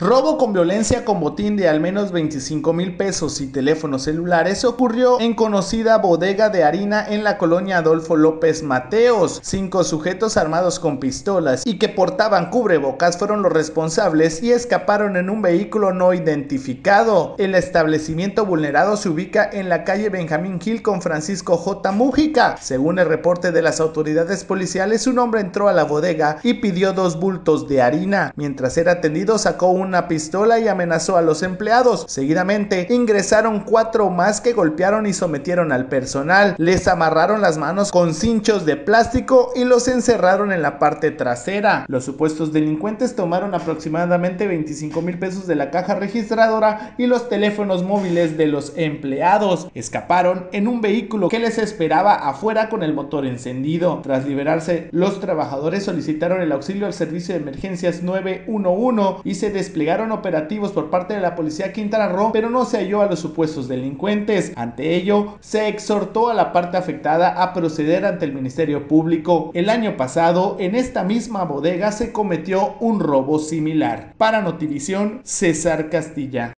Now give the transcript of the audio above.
Robo con violencia con botín de al menos 25 mil pesos y teléfonos celulares ocurrió en conocida bodega de harina en la colonia Adolfo López Mateos. Cinco sujetos armados con pistolas y que portaban cubrebocas fueron los responsables y escaparon en un vehículo no identificado. El establecimiento vulnerado se ubica en la calle Benjamín Gil con Francisco J. Mújica. Según el reporte de las autoridades policiales, un hombre entró a la bodega y pidió dos bultos de harina. Mientras era atendido sacó un una pistola y amenazó a los empleados. Seguidamente ingresaron cuatro más que golpearon y sometieron al personal. Les amarraron las manos con cinchos de plástico y los encerraron en la parte trasera. Los supuestos delincuentes tomaron aproximadamente 25 mil pesos de la caja registradora y los teléfonos móviles de los empleados. Escaparon en un vehículo que les esperaba afuera con el motor encendido. Tras liberarse, los trabajadores solicitaron el auxilio al servicio de emergencias 911 y se desplegaron operativos por parte de la policía Quintana Roo, pero no se halló a los supuestos delincuentes. Ante ello, se exhortó a la parte afectada a proceder ante el Ministerio Público. El año pasado, en esta misma bodega se cometió un robo similar. Para Notivisión, César Castilla.